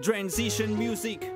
Transition Music.